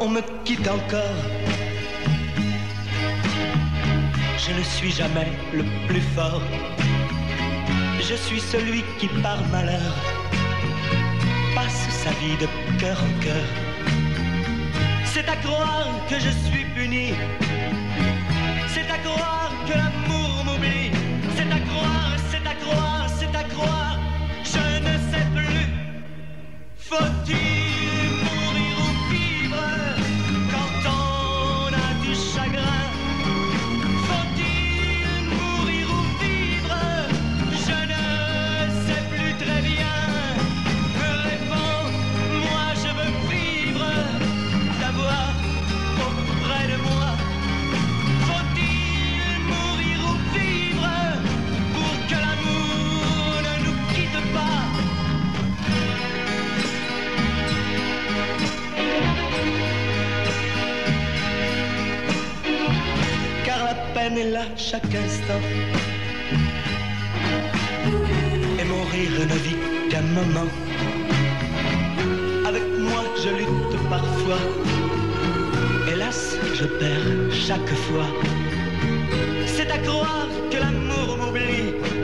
on me quitte encore. Je ne suis jamais le plus fort. Je suis celui qui par malheur passe sa vie de cœur en cœur. C'est à croire que je suis puni. Peine est là chaque instant. Et mourir ne vit qu'un moment. Avec moi je lutte parfois. Hélas, je perds chaque fois. C'est à croire que l'amour m'oublie.